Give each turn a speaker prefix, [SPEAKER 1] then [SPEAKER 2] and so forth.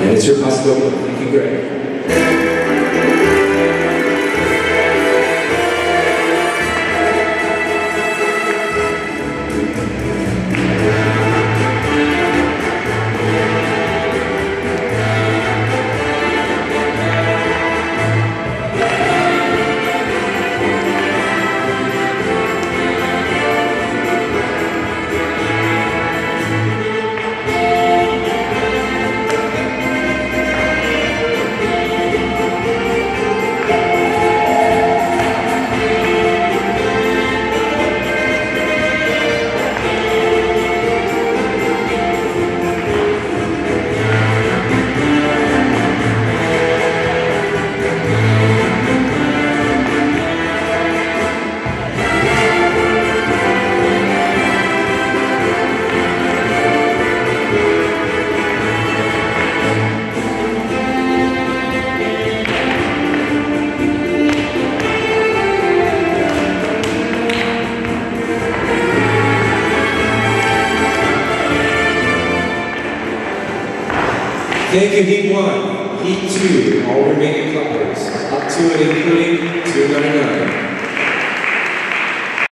[SPEAKER 1] And it's your possibility. Thank you, Greg. You, Heat 1, Heat 2, all remaining couplers, up to and including 299.